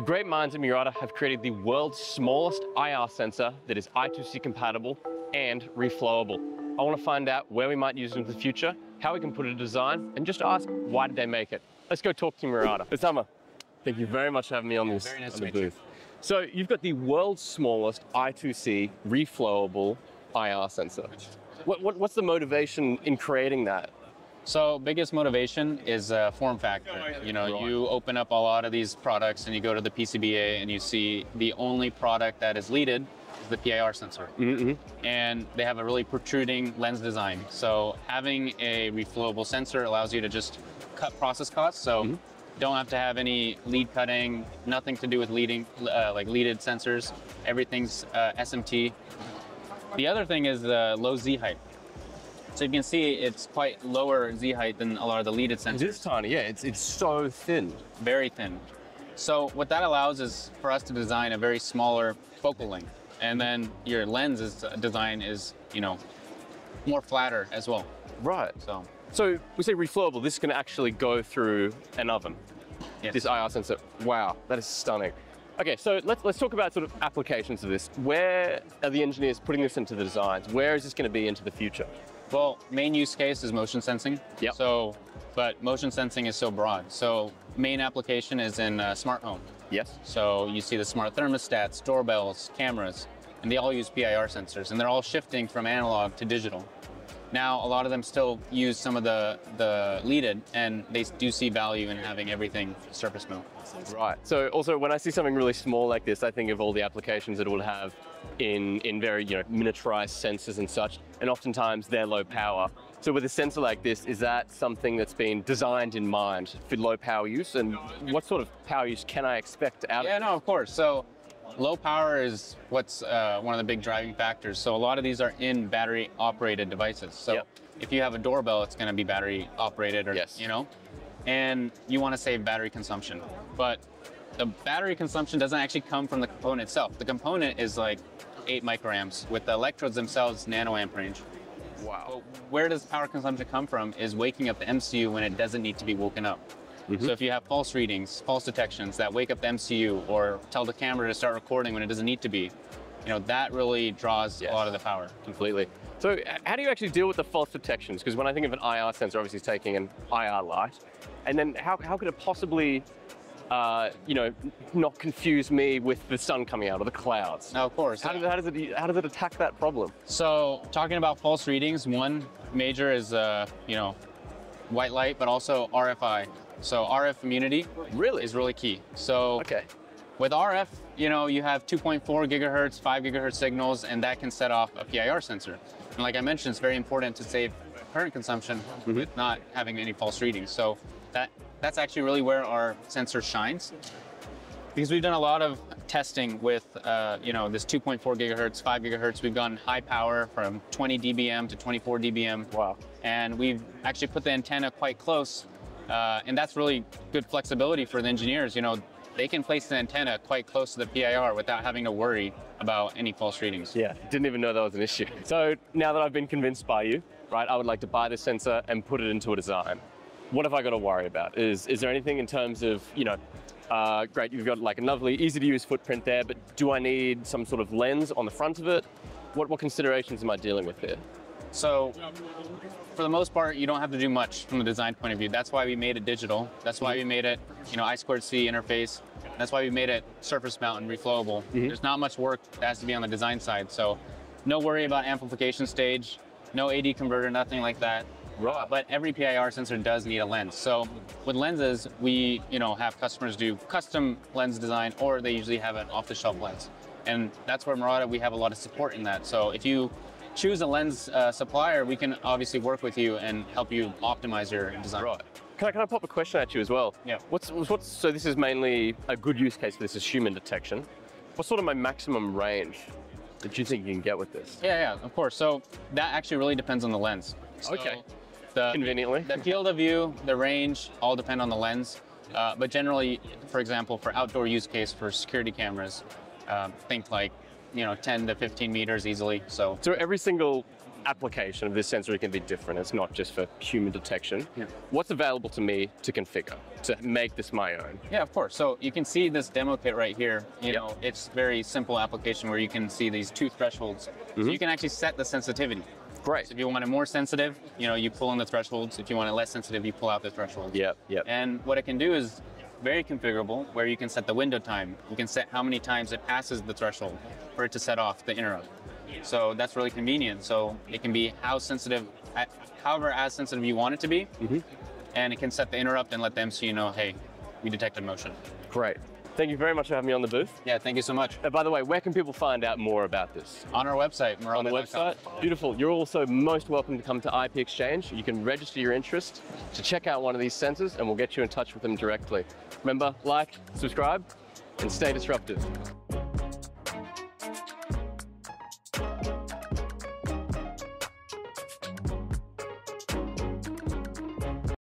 The great minds at Murata have created the world's smallest IR sensor that is I2C compatible and reflowable. I want to find out where we might use it in the future, how we can put it in design, and just ask why did they make it. Let's go talk to Murata. Osama, thank you very much for having me on this Very nice on to the meet you. booth. So you've got the world's smallest I2C reflowable IR sensor. What, what, what's the motivation in creating that? So biggest motivation is uh, form factor. You know, you open up a lot of these products and you go to the PCBA and you see the only product that is leaded is the PIR sensor. Mm-hmm. And they have a really protruding lens design. So having a reflowable sensor allows you to just cut process costs. So don't have to have any lead cutting, nothing to do with leading, uh, like leaded sensors. Everything's uh, SMT. The other thing is the low Z height. So you can see it's quite lower Z height than a lot of the leaded sensors, It is tiny, yeah. It's, it's so thin. very thin. So what that allows is for us to design a very smaller focal length. And then your lens is, design is, you know, more flatter as well. Right. So So we say reflowable, this can actually go through an oven. yes. This IR sensor. Wow, that is stunning. Okay, so let's let's talk about sort of applications of this. Where are the engineers putting this into the designs? Where is this going to be into the future? Well, main use case is motion sensing. Yep. So, but motion sensing is so broad. So main application is in uh, smart home. Yes. So you see the smart thermostats, doorbells, cameras, and they all use PIR sensors, and they're all shifting from analog to digital. Now, a lot of them still use some of the the leaded, and they do see value in having everything surface mount. Right. So also when I see something really small like this, I think of all the applications that it would have in in very you know miniaturized sensors and such, and oftentimes they're low power. So with a sensor like this, is that something that's been designed in mind for low power use? And what sort of power use can I expect out of it? Yeah, no, of course. So low power is what's uh, one of the big driving factors. So a lot of these are in battery operated devices. So Yep. if you have a doorbell, it's going to be battery operated, or Yes. you know, and you want to save battery consumption. But the battery consumption doesn't actually come from the component itself. The component is like eight microamps, with the electrodes themselves nanoamp range. Wow. But where does power consumption come from is waking up the MCU when it doesn't need to be woken up. So if you have false readings, false detections that wake up the MCU or tell the camera to start recording when it doesn't need to be, you know, that really draws Yes. a lot of the power. Completely. So how do you actually deal with the false detections? Because when I think of an IR sensor, obviously it's taking an IR light, and then how, how could it possibly, uh, you know, not confuse me with the sun coming out or the clouds? Now, of course. How, does, how does it how does it attack that problem? So talking about false readings, one major is, uh, you know, white light, but also RFI. So RF immunity Really? is really key. So Okay. With RF, you know, you have 2.4 gigahertz, 5 gigahertz signals, and that can set off a PIR sensor. And like I mentioned, it's very important to save current consumption with not having any false readings. So that that's actually really where our sensor shines. Because we've done a lot of testing with, uh, you know, this 2.4 gigahertz, 5 gigahertz. We've gone high power from 20 dBm to 24 dBm Wow. and we've actually put the antenna quite close uh, and that's really good flexibility for the engineers you know they can place the antenna quite close to the PIR without having to worry about any false readings Yeah. Didn't even know that was an issue. So now that I've been convinced by you, right, I would like to buy this sensor and put it into a design. What have I got to worry about? Is is there anything in terms of you know? Uh, great, you've got like a lovely, easy to use footprint there, but do I need some sort of lens on the front of it? What, what considerations am I dealing with here? So for the most part you don't have to do much from the design point of view. That's why we made it digital. That's why we made it you know i squared c interface. That's why we made it surface mount and reflowable mm-hmm. there's not much work that has to be on the design side. So no worry about amplification stage no ad converter nothing like that. Right. but every PIR sensor does need a lens. So with lenses, we you know have customers do custom lens design, or they usually have an off-the-shelf lens, and that's where Murata we have a lot of support in that. So if you choose a lens uh, supplier, we can obviously work with you and help you optimize your design. Right. Can I, can I pop a question at you as well? Yeah. What's, what's, so this is mainly a good use case for this is human detection. What's sort of my maximum range that you think you can get with this? Yeah, yeah, of course. So that actually really depends on the lens. So Okay. The, Conveniently. the field of view, the range, all depend on the lens. Uh, but generally, for example, for outdoor use case for security cameras, um, think like you know 10 to 15 meters easily. So So every single application of this sensor can be different. It's not just for human detection. Yeah. What's available to me to configure to make this my own? Yeah, of course. So you can see this demo kit right here. You Yep. know, it's very simple application where you can see these two thresholds. So mm-hmm. you can actually set the sensitivity. Great. So if you want it more sensitive, you know, you pull in the thresholds. If you want it less sensitive, you pull out the thresholds. Yep. Yep. And what it can do is very configurable, where you can set the window time. You can set how many times it passes the threshold for it to set off the interrupt. So that's really convenient. So it can be how sensitive, however as sensitive you want it to be, mm-hmm. and it can set the interrupt and let the MCU know, hey, we detected motion. Great. Thank you very much for having me on the booth. Yeah, thank you so much. Uh, by the way, where can people find out more about this? On our website, We're on the website. Beautiful. You're also most welcome to come to ipXchange. You can register your interest to check out one of these sensors and we'll get you in touch with them directly. Remember, like, subscribe, and stay disruptive.